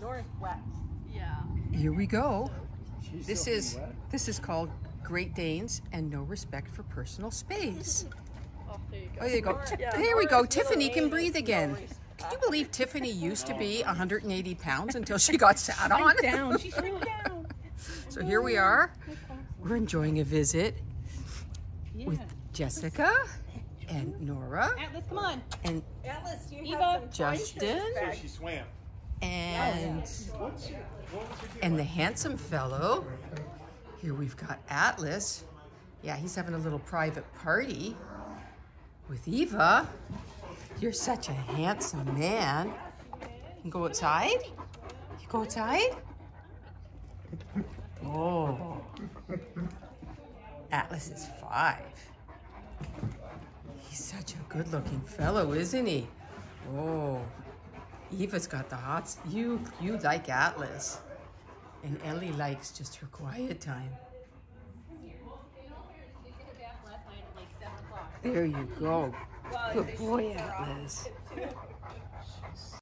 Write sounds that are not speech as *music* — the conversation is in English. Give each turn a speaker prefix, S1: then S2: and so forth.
S1: Nora's wet.
S2: Yeah.
S3: Here we go.
S4: She's
S3: This is
S4: wet.
S3: this is called Great Danes and no respect for personal space.
S2: Oh, there you go.
S3: Oh, there you go.
S1: Yeah,
S3: there we go. Tiffany can breathe again.
S1: Nora's
S3: Can you believe Tiffany *laughs* used to be 180 pounds until she got sat on?
S1: down. *laughs* She shrank down.
S3: So here we are. We're enjoying a visit
S1: Yeah.
S3: with Jessica and Nora
S1: Atlas, come on.
S3: and
S1: Atlas, you Eva. have some
S3: Justin.
S4: So she swam.
S3: And and the handsome fellow. Here we've got Atlas. Yeah, he's having a little private party with Eva. You're such a handsome man. You can go outside? You go outside? Oh. Atlas is five. He's such a good looking fellow, isn't he? Oh. Eva's got the hots. You you like Atlas. And Ellie likes just her quiet time. There you go. Good boy, Atlas.